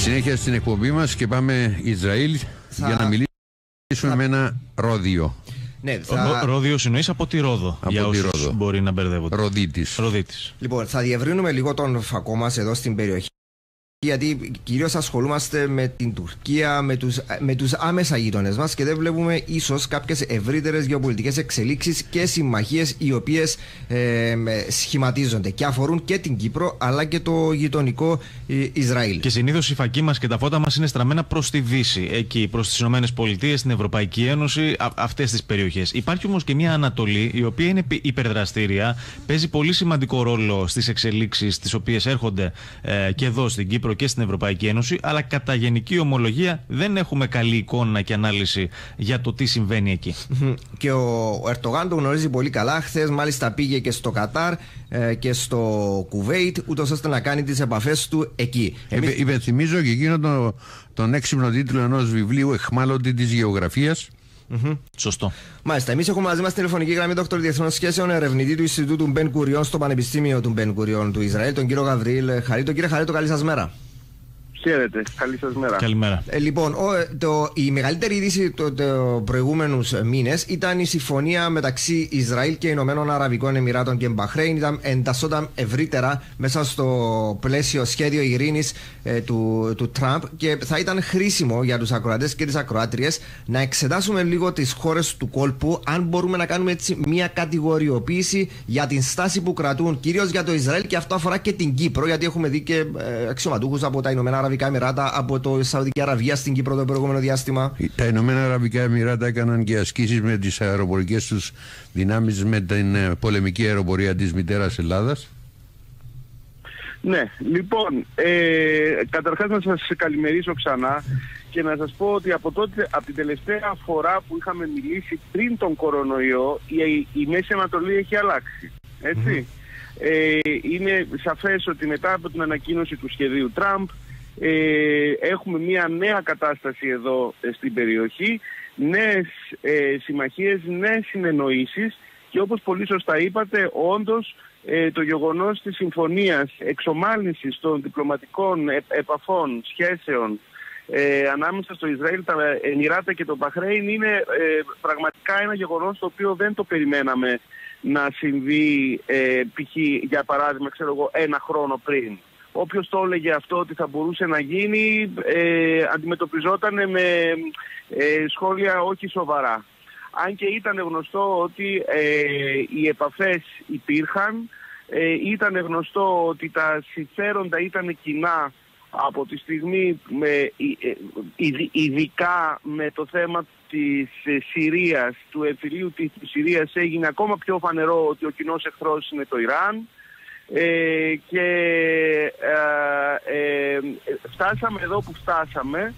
Συνέχεια στην εκπομπή μας και πάμε Ισραήλ για να μιλήσουμε με ένα ρόδιο. Ναι, θα... Ρόδιος εννοείς από τη Ρόδο. Από για τη όσους Ρόδο. μπορεί να μπερδεύονται. Ροδίτης. Ροδίτης. Λοιπόν, θα διευρύνουμε λίγο τον φακό μας εδώ στην περιοχή. Γιατί κυρίως ασχολούμαστε με την Τουρκία, με τους, με τους άμεσα γείτονες μας και δεν βλέπουμε ίσως κάποιες ευρύτερες γεωπολιτικές εξελίξεις και συμμαχίες οι οποίες ε, με- σχηματίζονται και αφορούν και την Κύπρο αλλά και το γειτονικό ε, Ισραήλ. Και συνήθως η φακή μας και τα φώτα μας είναι στραμμένα προς τη Δύση, εκεί προς τις Ηνωμένες Πολιτείες, την Ευρωπαϊκή Ένωση, αυτές τις περιοχές. Υπάρχει όμως και μια Ανατολή, η οποία είναι πι- υπερδραστήρια, παίζει πολύ σημαντικό ρόλο στις εξελίξεις τις οποίες έρχονται ε, και εδώ στην Κύπρο και στην Ευρωπαϊκή Ένωση, αλλά κατά γενική ομολογία δεν έχουμε καλή εικόνα και ανάλυση για το τι συμβαίνει εκεί. Μμμ. Και ο, ο Ερτογάν το γνωρίζει πολύ καλά. Χθες, μάλιστα, πήγε και στο Κατάρ ε, και στο Κουβέιτ, ούτως ώστε να κάνει τις επαφές του εκεί. Εμείς- Υπε- Υπενθυμίζω και εκείνο το, τον έξυπνο τίτλο ενός βιβλίου «Εχμάλωτη της γεωγραφίας». Σωστό. Μάλιστα, εμείς έχουμε μαζί μας τηλεφωνική γραμμή Δ. Διεθνών Σχέσεων, ερευνητή του Ινστιτούτου Μπεν Κουριών στο Πανεπιστήμιο του Μπεν Κουριών του Ισραήλ, τον κύριο Γαβριήλ Χαρίτο. Κύριε Χαρίτο, καλή σας μέρα. Χαίρετε. Καλή σας μέρα. Καλημέρα. Ε, λοιπόν, ο, ε, το, η μεγαλύτερη είδηση των το, προηγούμενους μήνες ήταν η συμφωνία μεταξύ Ισραήλ και Ηνωμένων Αραβικών Εμμυράτων και Μπαχρέιν. Ήταν, εντασσόταν ευρύτερα μέσα στο πλαίσιο σχέδιο ειρήνης του, του Τραμπ και θα ήταν χρήσιμο για τους ακροατές και τις ακροάτριες να εξετάσουμε λίγο τις χώρες του κόλπου, αν μπορούμε να κάνουμε έτσι μια κατηγοριοποίηση για την στάση που κρατούν κυρίως για το Ισραήλ και αυτό αφορά και την Κύπρο, γιατί έχουμε δει και ε, αξιωματούχους από τα Ηνωμένα Αραβικά Εμμυράτα, από το Σαουδική Αραβία στην Κύπρο το προηγούμενο διάστημα. Τα Ηνωμένα Αραβικά Εμμυράτα έκαναν και ασκήσεις με τις αεροπορικές τους δυνάμεις με την ε, πολεμική αεροπορία της μητέρας Ελλάδας. Ναι, λοιπόν, ε, καταρχάς να σας καλημερίσω ξανά και να σας πω ότι από, τότε, από την τελευταία φορά που είχαμε μιλήσει πριν τον κορονοϊό η, η Μέση Ανατολή έχει αλλάξει. Έτσι. Ε, είναι σαφές ότι μετά από την ανακοίνωση του σχεδίου Τραμπ ε, έχουμε μια νέα κατάσταση εδώ ε, στην περιοχή, νέες ε, συμμαχίες, νέες συνεννοήσεις και όπως πολύ σωστά είπατε, όντως ε, το γεγονός της συμφωνίας εξομάλυνσης των διπλωματικών ε- επαφών, σχέσεων ε, ανάμεσα στο Ισραήλ, τα Εμμυράτα και το Μπαχρέιν είναι ε, πραγματικά ένα γεγονός το οποίο δεν το περιμέναμε να συμβεί ε, π.χ. για παράδειγμα ξέρω εγώ ένα χρόνο πριν. Όποιος το έλεγε αυτό ότι θα μπορούσε να γίνει ε, αντιμετωπιζόταν με ε, σχόλια όχι σοβαρά. Αν και ήταν γνωστό ότι ε, οι επαφές υπήρχαν, ε, ήταν γνωστό ότι τα συμφέροντα ήταν κοινά από τη στιγμή με, ε, ε, ειδι- ειδικά με το θέμα της ε, Συρίας, του εμφυλίου της Συρίας έγινε ακόμα πιο φανερό ότι ο κοινός εχθρός είναι το Ιράν ε, και ε, ε, ε, φτάσαμε εδώ που φτάσαμε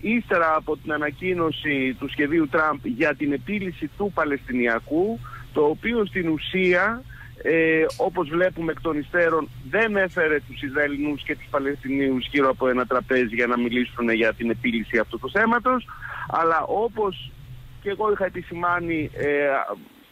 ύστερα από την ανακοίνωση του σχεδίου Τραμπ για την επίλυση του Παλαιστινιακού το οποίο στην ουσία ε, όπως βλέπουμε εκ των υστέρων δεν έφερε τους Ισραηλινούς και τους Παλαιστινίους γύρω από ένα τραπέζι για να μιλήσουν για την επίλυση αυτού του θέματος αλλά όπως και εγώ είχα επισημάνει ε,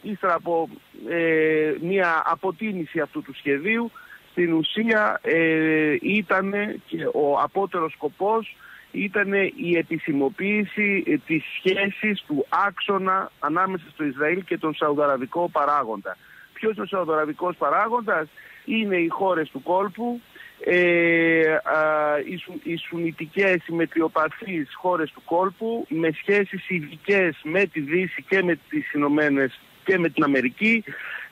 ύστερα από ε, μια αποτίμηση αυτού του σχεδίου στην ουσία ε, ήταν και ο απότερος σκοπός ήταν η επισημοποίηση ε, της σχέσης του άξονα ανάμεσα στο Ισραήλ και τον Σαουδαραβικό παράγοντα. Ποιος είναι ο Σαουδαραβικός παράγοντας; Είναι οι χώρες του κόλπου, ε, α, οι, σου, οι σουνιτικές, οι μετριοπαθείς χώρες του κόλπου με σχέσεις ειδικές με τη Δύση και με τις Ηνωμένες και με την Αμερική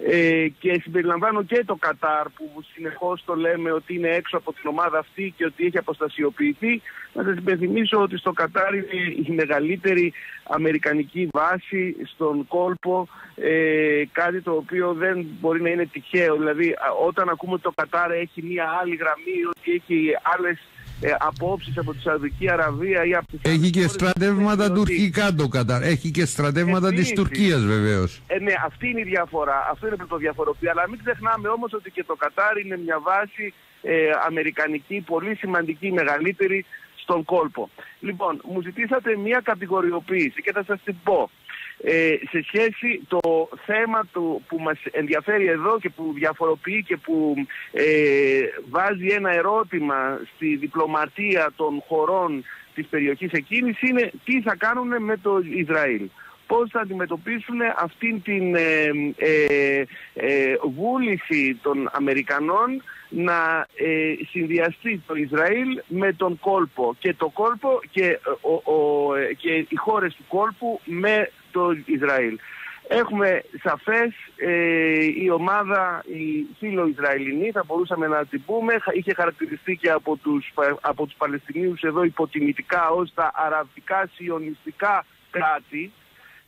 ε, και συμπεριλαμβάνω και το Κατάρ που συνεχώς το λέμε ότι είναι έξω από την ομάδα αυτή και ότι έχει αποστασιοποιηθεί. Να σας υπενθυμίσω ότι στο Κατάρ είναι η μεγαλύτερη αμερικανική βάση στον κόλπο, ε, κάτι το οποίο δεν μπορεί να είναι τυχαίο. Δηλαδή α, όταν ακούμε ότι το Κατάρ έχει μία άλλη γραμμή, ότι έχει άλλες ε, απόψεις από τη Σαουδική Αραβία ή από τις Έχει άλλες και χώρες, στρατεύματα σημαίνει ότι- τουρκικά το Κατάρ. Έχει και στρατεύματα της Επίσης. Τουρκίας βεβαίως. ε, ναι, αυτή είναι η διαφορά. Αυτό είναι το διαφοροποιεί. Αλλά μην ξεχνάμε όμως ότι και το Κατάρ είναι μια βάση ε, αμερικανική, πολύ σημαντική, μεγαλύτερη στον κόλπο. Λοιπόν, μου ζητήσατε μια κατηγοριοποίηση και θα σας την πω. Ε, σε σχέση το θέμα του, που μας ενδιαφέρει εδώ και που διαφοροποιεί και που ε, βάζει ένα ερώτημα στη διπλωματία των χωρών της περιοχής εκείνης είναι τι θα κάνουν με το Ισραήλ. Πώς θα αντιμετωπίσουν αυτήν την ε, ε, ε, βούληση των Αμερικανών να συνδυαστεί το Ισραήλ με τον κόλπο και το κόλπο και, ο, ο, και οι χώρες του κόλπου με το Ισραήλ. Έχουμε σαφές η ομάδα, η φίλο Ισραηλινή, θα μπορούσαμε να την πούμε, είχε χαρακτηριστεί και από τους, από τους Παλαιστινίους εδώ υποτιμητικά ως τα αραβικά σιωνιστικά κράτη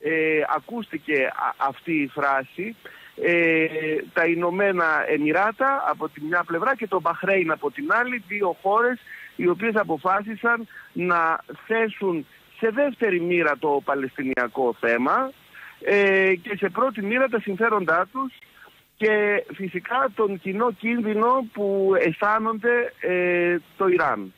ε, ακούστηκε αυτή η φράση ε, τα Ηνωμένα Εμμυράτα από τη μια πλευρά και το Μπαχρέιν από την άλλη, δύο χώρες οι οποίες αποφάσισαν να θέσουν σε δεύτερη μοίρα το Παλαιστινιακό θέμα ε, και σε πρώτη μοίρα τα συμφέροντά τους και φυσικά τον κοινό κίνδυνο που αισθάνονται ε, το Ιράν.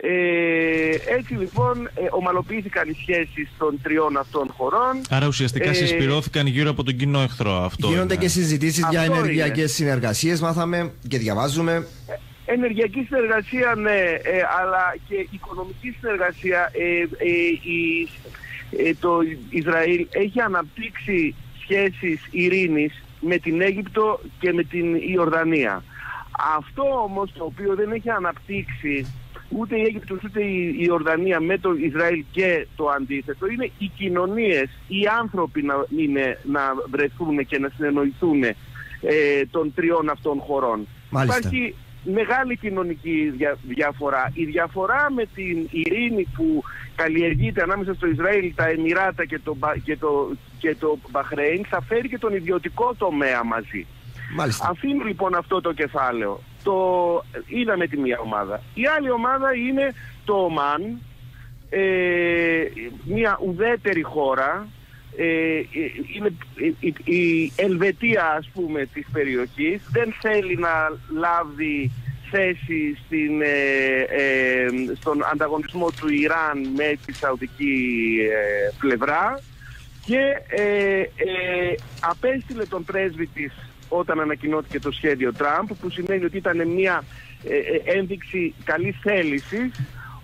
Ε, έτσι λοιπόν ε, ομαλοποιήθηκαν οι σχέσεις των τριών αυτών χωρών. Άρα ουσιαστικά ε, συσπηρώθηκαν γύρω από τον κοινό εχθρό. Αυτό Γίνονται είναι. και συζητήσεις για ενεργειακές συνεργασίες μάθαμε και διαβάζουμε. Ε, ενεργειακή συνεργασία ναι, ε, αλλά και οικονομική συνεργασία. η, το Ισραήλ έχει αναπτύξει σχέσεις ειρήνης με την Αίγυπτο και με την Ιορδανία. Αυτό όμως το οποίο δεν έχει αναπτύξει ούτε η Αίγυπτος ούτε η Ορδανία με το Ισραήλ και το αντίθετο είναι οι κοινωνίες, οι άνθρωποι να, είναι, να βρεθούν και να συνεννοηθούν ε, των τριών αυτών χωρών. Μάλιστα. Υπάρχει μεγάλη κοινωνική διαφορά. Η διαφορά με την ειρήνη που καλλιεργείται ανάμεσα στο Ισραήλ, τα Εμμυράτα και το, και το, και το Μπαχρέιν θα φέρει και τον ιδιωτικό τομέα μαζί. Μάλιστα. Αφήνω λοιπόν αυτό το κεφάλαιο το είδαμε τη μία ομάδα. Η άλλη ομάδα είναι το ΟΜΑΝ, ε, μια ουδέτερη χώρα, ε, είναι η, Ελβετία ας πούμε της περιοχής, δεν θέλει να λάβει θέση στην, ε, ε, στον ανταγωνισμό του Ιράν με τη Σαουδική πλευρά και απέστειλε τον πρέσβη της όταν ανακοινώθηκε το σχέδιο Τραμπ, που σημαίνει ότι ήταν μια ε, ε, ένδειξη καλής θέλησης.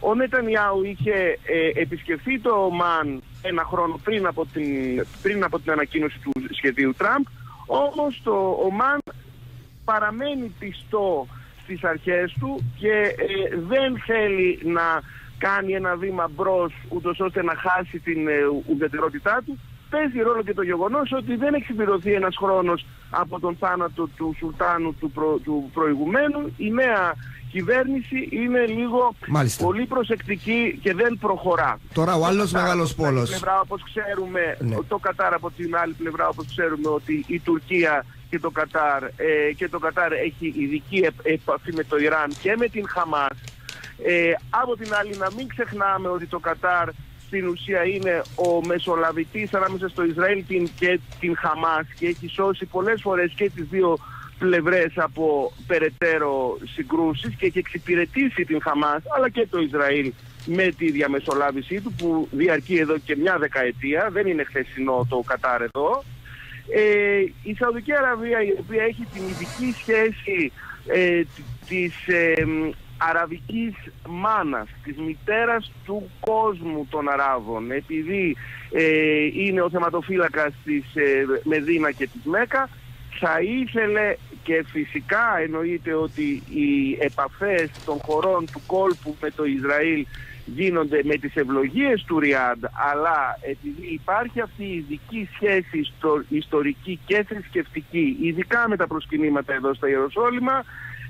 Ο Νετανιάου είχε ε, επισκεφθεί το ΟΜΑΝ ένα χρόνο πριν από, την, πριν από την ανακοίνωση του σχεδίου Τραμπ, όμως το ΟΜΑΝ παραμένει πιστό στις αρχές του και δεν θέλει να κάνει ένα βήμα μπρος ούτως ώστε να χάσει την ουδετερότητά του παίζει ρόλο και το γεγονός ότι δεν έχει συμπληρωθεί ένας χρόνος από τον θάνατο του Σουλτάνου του, του προηγουμένου. Η νέα κυβέρνηση είναι λίγο πολύ προσεκτική και δεν προχωρά. Τώρα ο άλλος μεγάλος πόλος. Πλευρά, όπως ξέρουμε, ναι. το Κατάρ από την άλλη πλευρά όπως ξέρουμε ότι η Τουρκία και το Κατάρ, ε, και το Κατάρ έχει ειδική επαφή με το Ιράν και με την Χαμάς. Ε, από την άλλη να μην ξεχνάμε ότι το Κατάρ στην ουσία είναι ο μεσολαβητής ανάμεσα στο Ισραήλ και την Χαμάς και έχει σώσει πολλές φορές και τις δύο πλευρές από περαιτέρω συγκρούσεις και έχει εξυπηρετήσει την Χαμάς αλλά και το Ισραήλ με τη διαμεσολάβησή του που διαρκεί εδώ και μια δεκαετία, δεν είναι χθεσινό το Κατάρ εδώ. Ε, η Σαουδική Αραβία η οποία έχει την ειδική σχέση ε, της ε, αραβικής μάνας, της μητέρας του κόσμου των Αράβων, επειδή ε, είναι ο θεματοφύλακας της ε, Μεδίνα και της Μέκα, θα ήθελε και φυσικά εννοείται ότι οι επαφές των χωρών του κόλπου με το Ισραήλ γίνονται με τις ευλογίες του Ριάντ, αλλά επειδή υπάρχει αυτή η ειδική σχέση στο, ιστορική και θρησκευτική, ειδικά με τα προσκυνήματα εδώ στα Ιεροσόλυμα,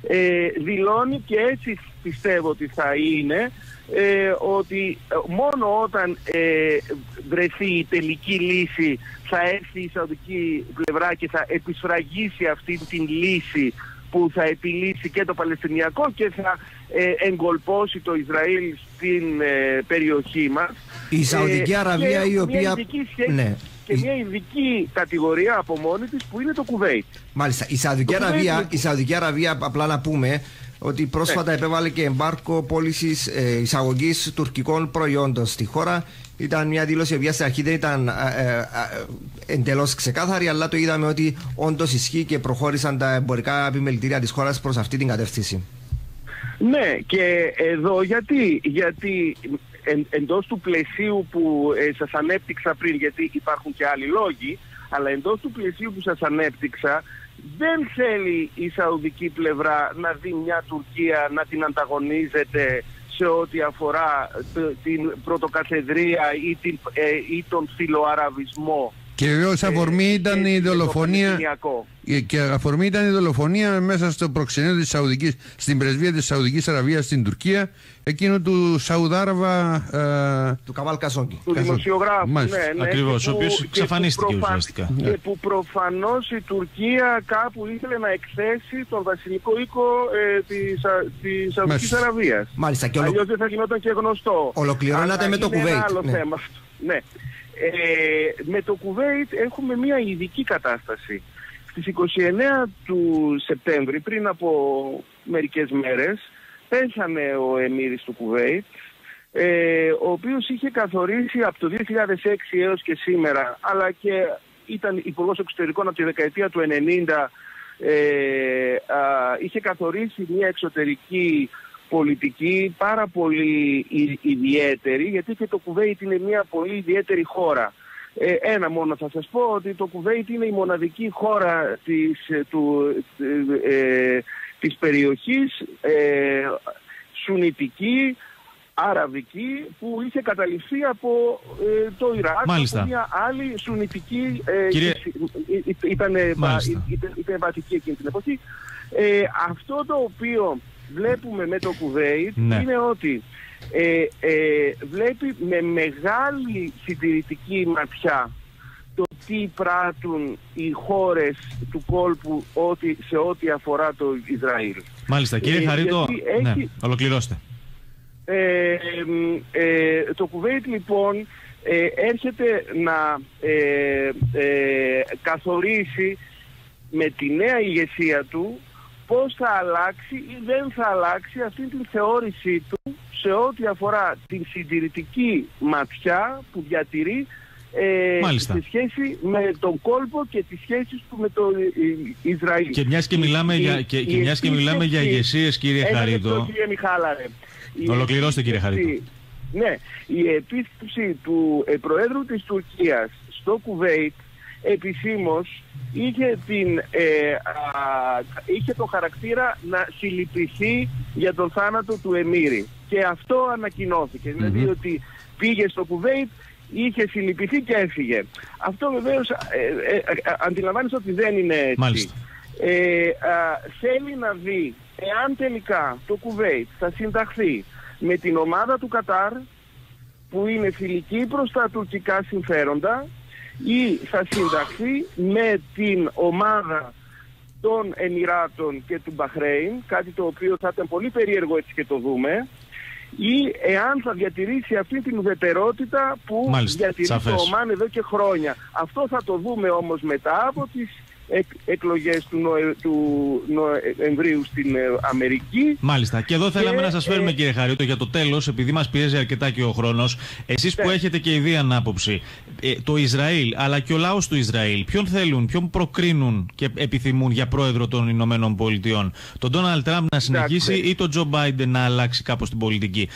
ε, δηλώνει και έτσι πιστεύω ότι θα είναι ε, ότι μόνο όταν ε, βρεθεί η τελική λύση θα έρθει η Σαουδική πλευρά και θα επισφραγίσει αυτή την λύση που θα επιλύσει και το Παλαιστινιακό και θα ε, εγκολπώσει το Ισραήλ στην ε, περιοχή μας. Η Σαουδική Αραβία η οποία... Ναι και μια ειδική κατηγορία από μόνη της που είναι το Κουβέιτ. Μάλιστα. Η Σαουδική, Αραβία, η Σαουδική Αραβία, απλά να πούμε, ότι πρόσφατα επέβαλε και εμπάρκο πώλησης ε, εισαγωγής τουρκικών προϊόντων στη χώρα. Ήταν μια δήλωση η στην αρχή δεν ήταν ε, ε, εντελώς ξεκάθαρη, αλλά το είδαμε ότι όντως ισχύει και προχώρησαν τα εμπορικά επιμελητήρια της χώρας προς αυτή την κατεύθυνση. Ναι, και εδώ γιατί, γιατί εν, εντός του πλαισίου που ε, σας ανέπτυξα πριν, γιατί υπάρχουν και άλλοι λόγοι, αλλά εντός του πλαισίου που σας ανέπτυξα, δεν θέλει η Σαουδική πλευρά να δει μια Τουρκία να την ανταγωνίζεται σε ό,τι αφορά την πρωτοκαθεδρία ή, την, ε, ή τον φιλοαραβισμό και βεβαίω αφορμή ήταν η δολοφονία. Και αφορμή ήταν η δολοφονία μέσα στο προξενείο της Σαουδικής, στην πρεσβεία της Σαουδικής Αραβίας στην Τουρκία, εκείνο του Σαουδάραβα. Ε... Του Καμάλ Κασόγκη. Του δημοσιογράφου. Ναι, ναι, Ακριβώς, ο οποίος εξαφανίστηκε ουσιαστικά. Και που προφανώς η Τουρκία κάπου ήθελε να εκθέσει τον βασιλικό οίκο ε, της Σαουδικής Αραβίας. Μάλιστα. Και Αλλιώς δεν θα γινόταν και γνωστό. Ολοκληρώνατε με το κουβέιτ. Είναι άλλο ναι. θέμα αυτό. Ναι. Ε, με το Κουβέιτ έχουμε μια ειδική κατάσταση. Στις 29 του Σεπτέμβρη, πριν από μερικές μέρες, πέσανε ο Εμμύρης του Κουβέιτ, ε, ο οποίος είχε καθορίσει από το 2006 έως και σήμερα, αλλά και ήταν υπουργός εξωτερικών από τη δεκαετία του 90, ε, είχε καθορίσει μια εξωτερική πολιτική πάρα πολύ ιδιαίτερη, γιατί και το Κουβέιτ είναι μια πολύ ιδιαίτερη χώρα. Ε, ένα μόνο θα σας πω ότι το Κουβέιτ είναι η μοναδική χώρα της, ε, του, ε, ε, της περιοχής ε, σουνητική, αραβική που είχε καταληφθεί από το Ιράκ Μάλιστα. από μια άλλη σουνητική Κύριε... ήταν, ήταν βατική εκείνη την εποχή. αυτό το οποίο βλέπουμε με το Κουβέιτ ναι. είναι ότι ε, ε, βλέπει με μεγάλη συντηρητική ματιά το τι πράττουν οι χώρες του κόλπου ότι, σε ό,τι αφορά το Ισραήλ. Μάλιστα. Κύριε ε, Χαρίτο, ναι, ολοκληρώστε. Ε, ε, το Κουβέιτ λοιπόν ε, έρχεται να καθορίσει με τη νέα ηγεσία του πώς θα αλλάξει ή δεν θα αλλάξει αυτή την θεώρησή του σε ό,τι αφορά την συντηρητική ματιά που διατηρεί ε, σε σχέση με τον κόλπο και τις σχέσεις του με το Ισραήλ. Και μιας και μιλάμε, για, και, και μιας και μιλάμε για ηγεσίες κύριε Χαρίτο. Κύριε Μιχάλαρε. Ολοκληρώστε κύριε Χαρίτο. Ναι, η επίσκεψη του ε, Προέδρου της Τουρκίας στο Κουβέιτ επισήμως είχε, την, ε, είχε το χαρακτήρα να συλληπιθεί για τον θάνατο του Εμμύρη. Και αυτό Δηλαδή ότι πήγε στο Κουβέιτ, είχε συλληπιθεί και έφυγε. Αυτό βεβαίως ε, ε, ε αντιλαμβάνεσαι ότι δεν είναι έτσι. Ε, θέλει να δει εάν τελικά το Κουβέιτ θα συνταχθεί με την ομάδα του Κατάρ που είναι φιλική προς τα τουρκικά συμφέροντα ή θα συνταχθεί με την ομάδα των Εμμυράτων και του Μπαχρέιν, κάτι το οποίο θα ήταν πολύ περίεργο έτσι και το δούμε, ή εάν θα διατηρήσει αυτή την ουδετερότητα που Μάλιστα, διατηρεί το ΟΜΑΝ εδώ και χρόνια. Αυτό θα το δούμε όμως μετά από τις εκλογές του, Νοε, του Νοεμβρίου στην ε, Αμερική. Μάλιστα. Και εδώ θέλαμε να σας φέρουμε ε, κύριε Χαρίτο για το τέλος, επειδή μας πιέζει αρκετά και ο χρόνος, εσείς που ναι. έχετε και ιδία ανάποψη, ε, το Ισραήλ αλλά και ο λαός του Ισραήλ, ποιον θέλουν, ποιον προκρίνουν και επιθυμούν για πρόεδρο των Ηνωμένων Πολιτειών; Τον Ντόναλτ Τραμπ να συνεχίσει ή τον Τζο Μπάιντεν να αλλάξει κάπως την πολιτική;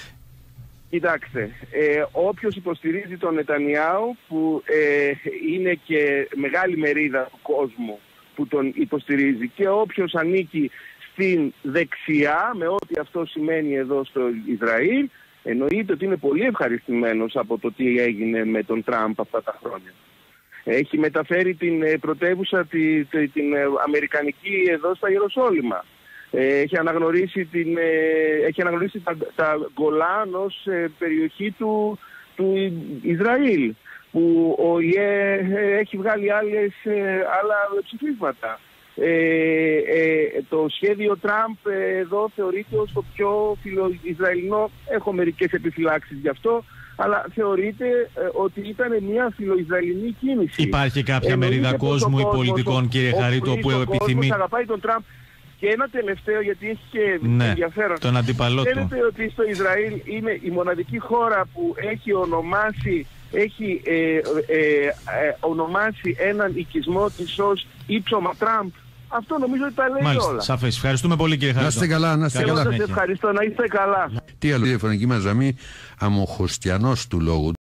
Κοιτάξτε, ε, όποιος υποστηρίζει τον Νετανιάου που ε, είναι και μεγάλη μερίδα του κόσμου που τον υποστηρίζει και όποιος ανήκει στην δεξιά με ό,τι αυτό σημαίνει εδώ στο Ισραήλ εννοείται ότι είναι πολύ ευχαριστημένος από το τι έγινε με τον Τραμπ αυτά τα χρόνια. Έχει μεταφέρει την ε, πρωτεύουσα τη, την ε, Αμερικανική εδώ στα Ιεροσόλυμα. Ε, έχει αναγνωρίσει, την, έχει αναγνωρίσει τα, τα Γκολάν ως περιοχή του, του Ισραήλ που ο ΙΕ έχει βγάλει άλλες, άλλα ψηφίσματα. Ε, ε, το σχέδιο Τραμπ ε, εδώ θεωρείται ως το πιο φιλοϊσραηλινό. Έχω μερικές επιφυλάξεις γι' αυτό, αλλά θεωρείται ε, ότι ήταν μια φιλοϊσραηλινή κίνηση. Υπάρχει κάποια μερίδα κόσμου ή πολιτικών, κύριε Χαρίτο, που επιθυμεί. Ο αγαπάει τον Τραμπ. Και ένα τελευταίο γιατί έχει και ναι, ενδιαφέρον. Τον αντίπαλό του. Ξέρετε ότι στο Ισραήλ είναι η μοναδική χώρα που έχει ονομάσει έχει ε, ε, ε, ονομάσει έναν οικισμό της ως ύψωμα Τραμπ. Αυτό νομίζω ότι τα λέει Μάλιστα, όλα. Σαφές. Ευχαριστούμε πολύ κύριε Χαριστό. Να είστε καλά, να είστε καλά. Σας ευχαριστώ, να είστε καλά. Τι άλλο, διαφωνική μαζαμή αμοχωστιανός του λόγου.